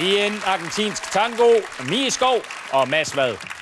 i en argentinsk tango, Mie Skov og Mads Vad.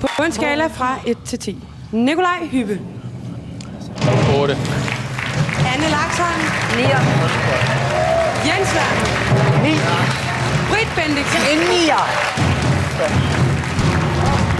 På en skala fra 1 til 10. Nikolaj Hyppe. 8. Anne Laksholm. 9. Jens Werner. 9. Britt Bendiksen. En 9.